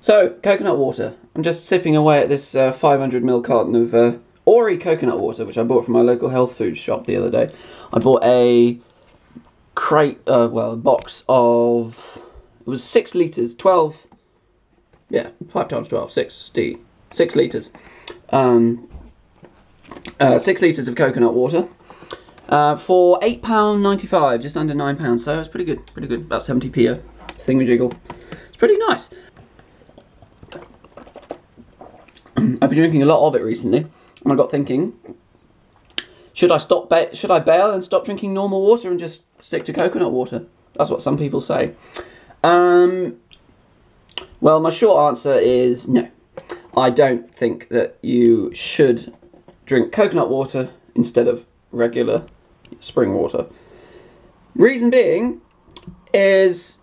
So, coconut water. I'm just sipping away at this uh, 500ml carton of uh, Ori coconut water, which I bought from my local health food shop the other day. I bought a crate, uh, well, a box of, it was 6 litres, 12, yeah, 5 times 12, 60, 6 litres. Um, uh, 6 litres of coconut water. Uh, for £8.95, just under £9, so it's pretty good, pretty good, about 70p a thingamajiggle. It's pretty nice. I've been drinking a lot of it recently, and I got thinking, should I stop? Should I bail and stop drinking normal water and just stick to coconut water? That's what some people say. Um, well, my short answer is no. I don't think that you should drink coconut water instead of regular spring water. Reason being is,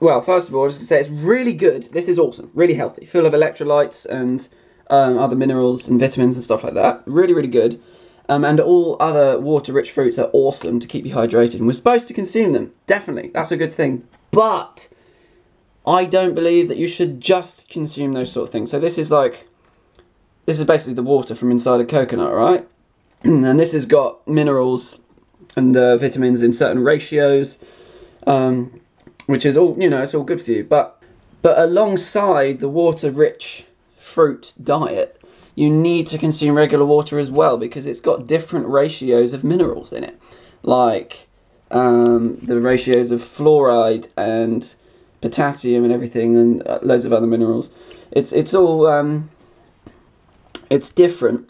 well, first of all, I was going to say it's really good. This is awesome, really healthy, full of electrolytes and um, other minerals and vitamins and stuff like that. Really, really good. Um, and all other water-rich fruits are awesome to keep you hydrated. And we're supposed to consume them, definitely. That's a good thing. But I don't believe that you should just consume those sort of things. So this is like, this is basically the water from inside a coconut, right? and this has got minerals and uh, vitamins in certain ratios, um, which is all you know. It's all good for you. But but alongside the water-rich fruit diet, you need to consume regular water as well because it's got different ratios of minerals in it, like um, the ratios of fluoride and potassium and everything, and uh, loads of other minerals. It's it's all um, it's different,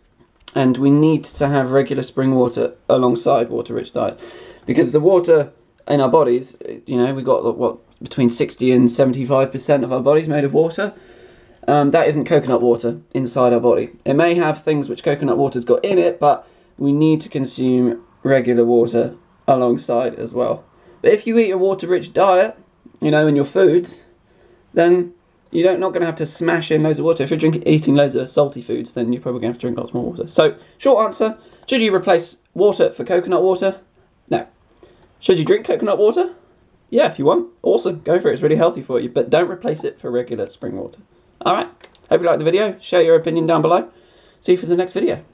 and we need to have regular spring water alongside water-rich diet because the water in our bodies, you know, we got what between sixty and seventy-five percent of our bodies made of water. Um, that isn't coconut water inside our body. It may have things which coconut water's got in it, but we need to consume regular water alongside as well. But if you eat a water-rich diet, you know, in your foods, then you're not going to have to smash in loads of water. If you're drinking, eating loads of salty foods, then you're probably going to have to drink lots more water. So, short answer: Should you replace water for coconut water? No. Should you drink coconut water? Yeah, if you want. Awesome, go for it. It's really healthy for you. But don't replace it for regular spring water. Alright, hope you liked the video. Share your opinion down below. See you for the next video.